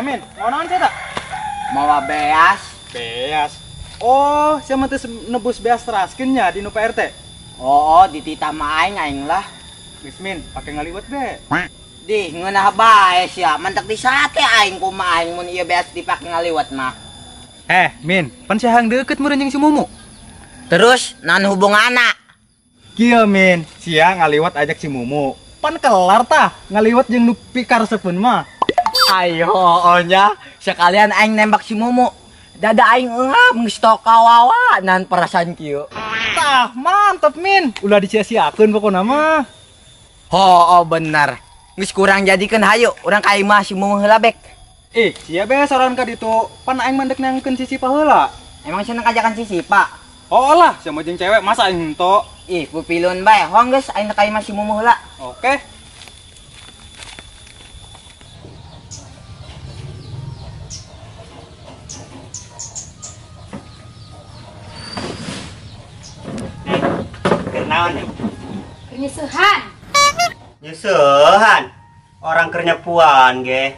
Eh, Min, mau naon tak? Mau beas? Beas. Oh, saya mah nebus beas teraskeun nya di nu PRT. Oh, di tita mah aing lah. Geus Min, pake ngaliwat be. Di ngeunah bae sia, mantek di sate aing kumaha aing mun ieu beas dipake ngaliwat mah. Eh, Min, pan sihang deket meureun jeung si Mumu. Terus nan hubunganna? Kieu Min, sia ngaliwat ajak si Mumu. Pan kelar tah ngaliwat jeung nu pikar sepeun mah. Ayo onya, sekalian aing nembak si Mumu. Dada aing engap geus kawawa nan perasaan kieu. Tah, mantep Min. Ulah disia-siakeun pokona mah. Oh, oh benar. Geus kurang jadikeun hayu, urang ka imah si Mumu heula bek. Eh, sia be saran ka ditu. Pan aing mandek nangkeun sisi paheula. Emang seneng ajakan si Sipa? Oh lah, sama jeung cewek masa aing henteu. Ih, pupilun bae. Hoang geus aing ka imah si Mumu heula. Oke. Kenaon nih? Penyusuhan. Nyusuhan. Orang kernya puan ge.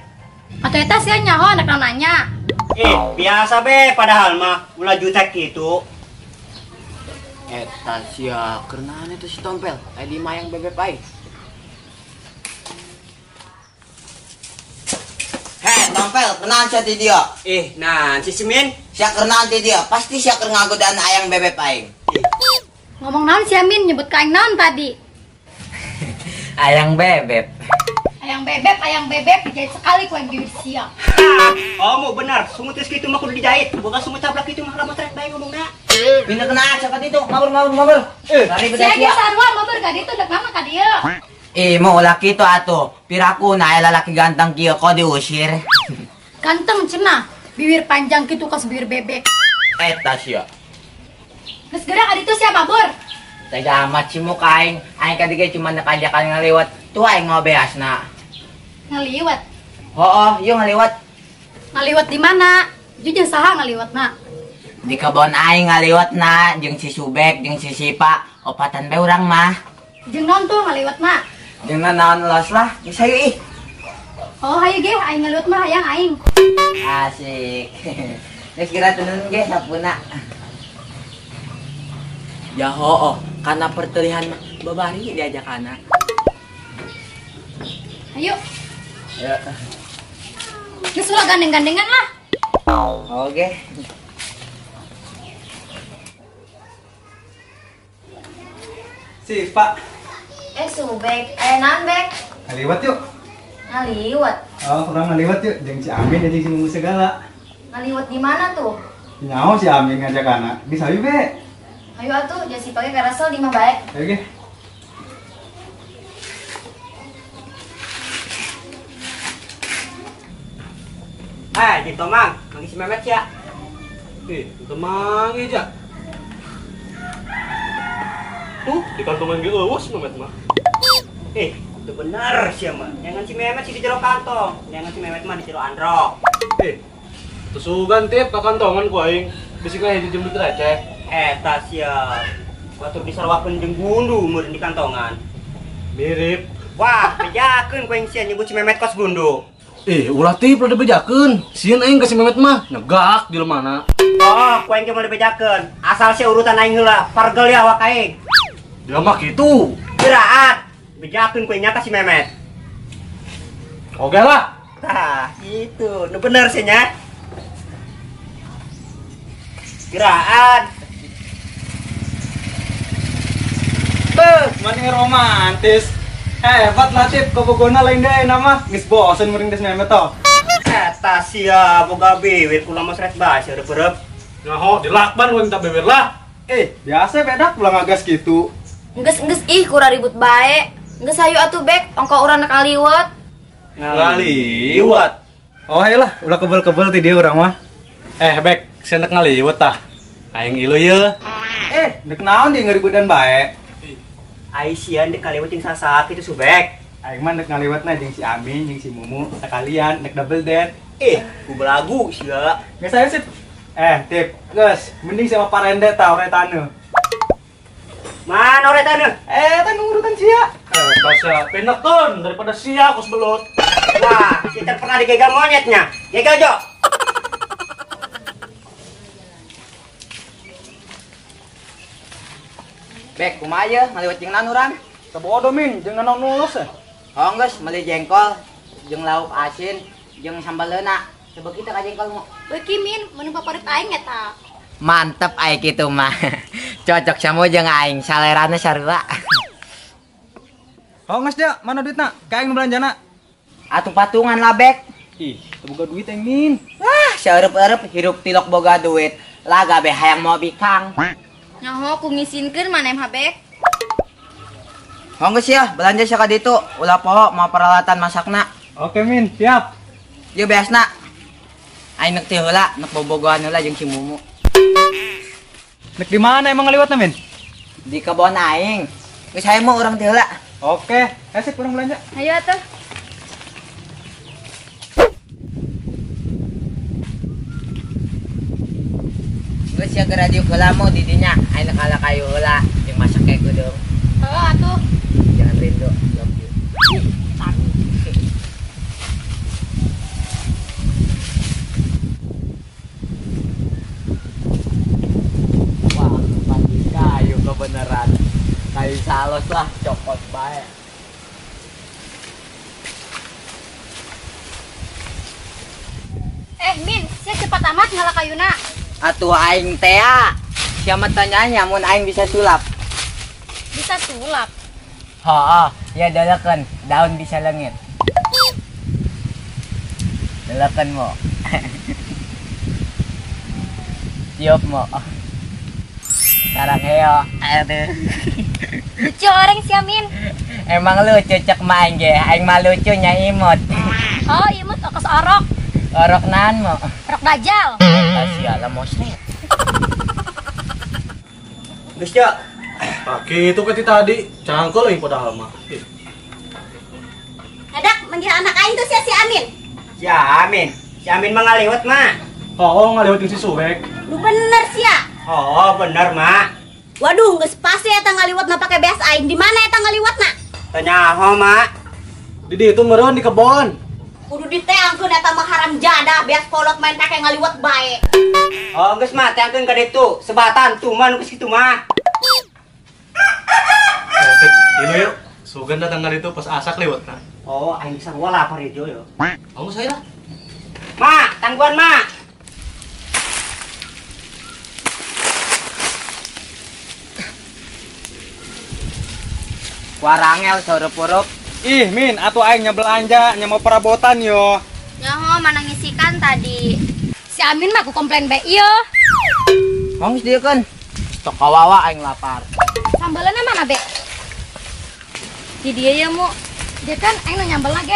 Atau eta sih nyaho anak nanya. Eh, biasa be padahal mah ulah jutek gitu. Eta sia, kerenaan itu si Tompel. Kayak di mayang bebek aing. Heh, Tompel, kenaan sia ti dia? Eh, nah si Simin. Sia kerenaan ti dia, pasti sia keur ngagodaan ayang bebek aing. Ngomong naon si Amin nyebut kain naon tadi. Ayang bebek. Ayang bebek, ayang bebek dijahit sekali ku yang bibir siang. Oh, mau benar. Sumut geus kitu mah kudu dijahit. Boga sumut tablak kitu mah lamun trek bae ngomongna. Pindah kenaan sakat itu, ngabur ngabur ngabur. Eh, Tari Si beda Agi sia. sarua mabar ka ditu dek mama ka dieu. Eh, mau laki itu atuh. Piraku na ay lalaki ganteng kieu kok diusir. Ganteng cenah. Bibir panjang gitu kas bibir bebek. Eta sia. Geus gerak ka ditu sia babur. Tega amat si muka aing. Aing kadiga cuma nakajakan ngaliwat. Tuh aing ngobeasna. Ngaliwat. Oh, oh, yuk ngaliwat. Ngaliwat di mana? Jujur saha ngaliwat na. Di kebon aing ngaliwat na, jeung si Subek, jeung si Sipa, opatan bae urang mah. Jeung naon tuh ngaliwat na. Jeung naon los lah, geus hayu ih. Oh hayu ge aing ngaliwat mah hayang aing. Asik. Geus kira tunun ge sapuna. Ya hooh, karena pertelihan babari diajak anak. Ayo, Ya. geus ulah gandeng-gandengan lah. Oke. si Pak. Eh subek, eh nambek, Ngaliwat yuk. ngaliwat. Oh, kurang ngaliwat yuk. Jeung si Amin jeung si segala. Ngaliwat di mana tuh? Nyaho si Amin ngajak anak. Bisa yuk, Be. Ayo atuh, jasi pakai karasel di baik. Oke. Eh, gitu mang. Manggil si Memet ya. Eh, temang aja. Tuh, di kantongan gue awas Mamet mah. Eh, itu benar sih mah. Jangan si Memet sih di jero kantong. Jangan si Memet mah di jero androk. Eh, tusugan tip ke kantongan ku aing. Bisiknya hiji jembut receh. Eh, tas ya. Batur disarwakeun jeung gundu meureun di kantongan. Mirip. Wah, bejakeun ku yang sia nyebut si Memet kos gundu. Eh, ulah tip udah bejakeun. Sieun aing kasih Mamet mah negak di mana. Oh, ku yang cuma dibejakeun. Asal si urutan aing heula, pargel ya awak aing. Dia mah gitu. Kiraat. Bejakeun ku yang nyata si Memet. Oke lah. Tah, itu. Nu bener sih nya. Kiraat. Maning romantis. Hebat lah tip, kebogona lain deh nama. Geus bosen meuring des memet toh. Eta sia boga bibir kula mah seret basi urep urep. Ngaho dilakban we minta beber lah. Eh, biasa beda pulang agas gitu. Engges engges ih kurang ribut baik. Engges ayo atuh bek, ongko urang kaliwat. Ngaliwat. Oh, ayolah, ulah kebel-kebel ti dia urang mah. Eh, bek, senek ngaliwet tah. Aing ilu ye. Eh, dek naon di ngeributan bae. Aisyah dek kaliwat jeung sasak itu subek. Aing mah dek ngaliwatna jeung si Amin jeung si Mumu sekalian dek double date. Eh, ku belagu sia. Geus ayo sip. Eh, tip, geus, mending sama parende tau retane. Mana oretana? Eh, tan urutan sia. Eh, basa penak ton daripada sia kos belut. Wah, kita pernah digegal monyetnya. Gegal, Jo. Bek, kumaha aja, maliwat jeung nanuran. Kebodo min, jangan nang nulos eh. Oh, geus, meli jengkol, jeung lauk asin, jeung sambal leuna. Coba kita ka jengkol mo. Beki min, menu favorit aing eta. Mantep aing kitu mah. Cocok sama jeung aing, salerana sarua. Oh ngas dia, mana duitna? Kayak nu belanjana. Atuh patungan lah, Bek. Ih, boga duit yang min. Wah, saeureub-eureub hirup tilok boga duit. Laga be hayang mau bikang. Nyaho ku ngisinkeun mana mah bek. Oh, geus ya, belanja saka ditu. Ulah poho mau peralatan masakna. Oke min, siap. Yuk beasna. Aing nek teh heula, nek heula jeung si Mumu. Nek di mana emang ngaliwatna min? Di kebon aing. Hayu mau urang teh heula. Oke, esek kurang belanja. Ayo atuh. Geus ya radio heula mau di dinya. Aing nek ala kayu heula jeung masak kayak gudung. Oh, atuh. Jangan rindu. Love you. Wah, pasti kayu kebenaran. Kayu salos lah, copot bae. Eh, Min, sia cepat amat ngalah kayuna. Atuh aing teh Siapa tanyanya mun aing bisa sulap? Bisa sulap. Heeh, ya dalekeun, daun bisa lengit. Dalekeun mo. Tiup mo. Sarang heo. Aduh. Lucu orang sia Min. Emang lucu cek main ge, aing mah lucunya imut. Oh, imut okos orok. Orok nan mo. Orok dajal. Asyala mosret. Gus, Jo. Pakai itu kati tadi, cangkul lagi padahal mah. Ih, Hadak manggil anak aing tuh sia si Amin. Si Amin. Si Amin mah ngaliwat, mah. Oh, ngaliwatin si Subek. Lu bener sia. Oh, bener, mak. Waduh, geus pasti eta ngaliwatna pake beas aing. Di mana eta ngaliwatna? Tanya ho, mak. Di itu meureun di kebon. Kudu diteangkeun eta mah haram jadah beas kolot main pake ngaliwat bae. Oh, geus mah teangkeun ka ditu. Sebatan nu geus kitu mah. Ini yuk. Sugan datang kali itu pas asak lewat nah. Oh, aing bisa gua lapar ya, Jo, yo. Kamu saya lah. Mak, tangguan, mak. Warangel saurup-urup. Ih, min, atuh aing belanja, nya mau perabotan yo. Nyaho mana ngisikan tadi. Si Amin mah ku komplain bae ieu. Mong dia kan. Stok kawawa aing lapar. Sambalana mana, Be? Di dia ya mu. Dia kan aing nu nyambel lagi.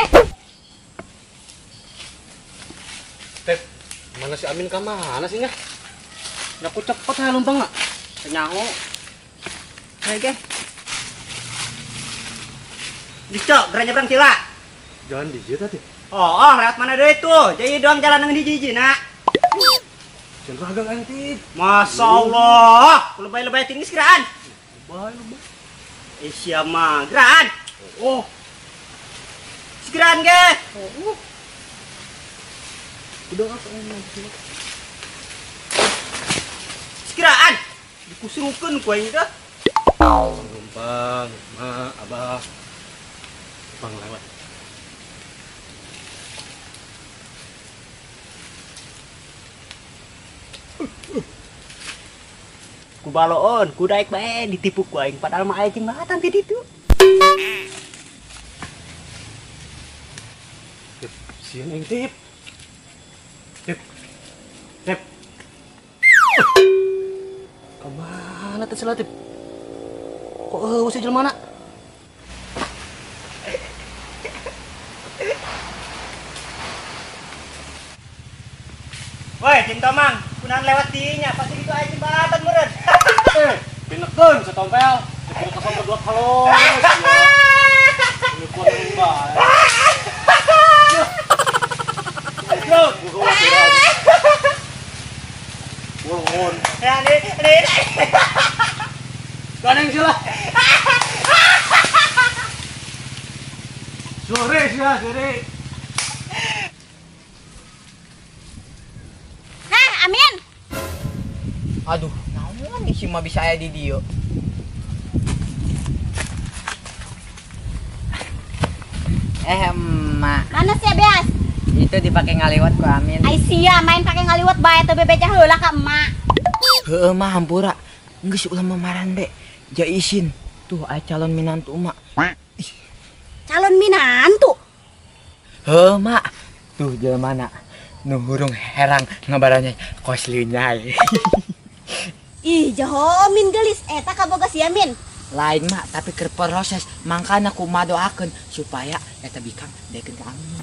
Tep, mana si Amin ka mana sih nya? Nyaku cepet ya lumpang nggak? Tenyaho. Oke. Jo, gerak nyebrang sila. Jangan di dia tadi. Oh, oh, lewat mana deh itu? Jadi doang jalan dengan hiji nak. Jangan ragang antik. Masya Allah, lebay-lebay tinggi sekarang. Bahaya lu. Bang. Isya mah, geran. Oh, Segeran ge. udah apa ini? Segeran. Dikusurukeun ku aing teh. Lumpang, ma, abah. Bang lewat. Ku baloon, ku daek bae ditipu ku aing padahal mah aing jembatan ti ditu. Tep, sian yang tip. Tip. Tip. Ke mana tuh salah tip? Kok eh usah jalan Woi, Jin Tomang, kunaon lewat dinya, pasti itu aing jembatan meureun. Eh, pinekeun setompel. Dipil kesel berdua kalau. Ini kuat. Yo, gua aja. Ya, ini, ini, ganeng sila. Sore sih, sore. Aduh, naon isi mah bisa aya di dieu. Eh, emak, Mana sih beas? itu dipakai ngaliwat ku Amin. Ai sia main pakai ngaliwat bae teu bebecah heula ka emak. Heeh mah hampura. Geus ulah mamaran be. Ja isin. Tuh aya calon minantu emak. Calon minantu. Heuh mak. Tuh jelema mana? Nu hurung herang ngabarannya kos liunyai. Ih, jahomin gelis eta kaboga si Amin. Lain mak, tapi keur proses mangkana ku doakeun supaya eta bikang deken ka Amin.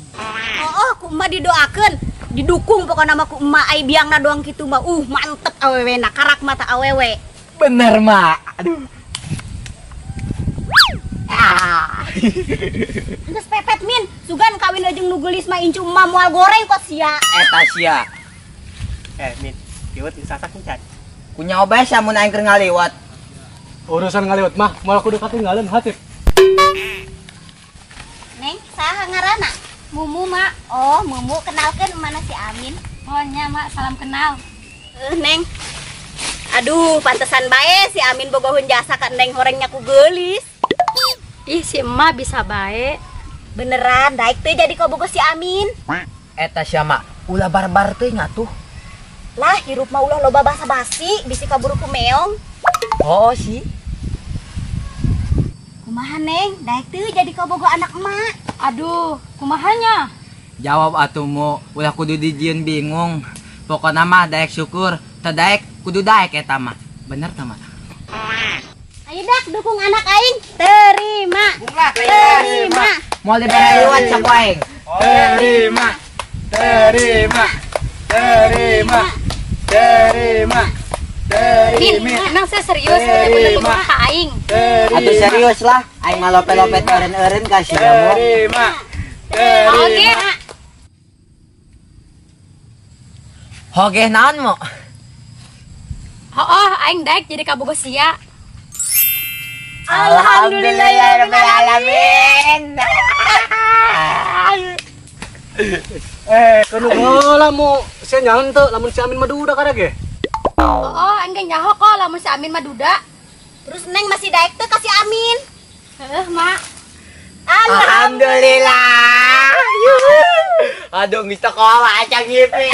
Oh, oh ku emak didoakeun, didukung pokoknya nama ku emak ai biangna doang kitu mah. Uh, mantep awewe na karak mata awewe. Bener mak. Aduh. Ah. Geus pepet min, sugan kawin jeung nu geulis mah incu emak moal goreng kok sia. Eta sia. Eh, Min. Kiwat disasak encan. Kunya obes mun aing keur ngaliwat. Urusan ngaliwat mah, malah kudu katinggalan hatip. Neng, saha ngaranna? Mumu, Mak. Oh, Mumu kenalkeun mana si Amin. Oh, nya, Mak. Salam kenal. Eh, Neng. Aduh, pantesan bae si Amin bogohun jasa ka Neng horengnya ku geulis. Ih, si emak bisa baik. Beneran, daik teh jadi bogo si Amin. Eta sia mak, ulah barbar tuh. Lah, hirup mah ulah loba basa-basi, bisi kaburu ku meong. Oh sih. Kumaha Neng, daik teh jadi bogo anak emak. Aduh, kumahanya? Jawab atuh mu, ulah kudu dijieun bingung. Pokokna mah daek syukur, teu daek kudu daek eta mah. Bener tah mah? Ayo dak dukung anak aing. Terima. Terima. Mau dibere liwat sak aing. Terima, terima, terima, terima, terima, Nang saya serius, Terima. aing. Atuh serius lah, aing mah lope-lopet eureun-eureun ka si kamu. terima, Oke. terima. Hoge naon mo? Oh, oh, aing daek jadi kabogo sia. Alhamdulillah ya alamin. Eh, kanu bola mo. Siya nyahan tuh, lamun si Amin maduda ka ge. Oh, oh, aing gak nyaho kok lamun si Amin mah duda. Terus Neng masih daik teh kasih Amin. Heuh, Mak. Alhamdulillah. Yuhu. Aduh, bisa kawa acang ngipi.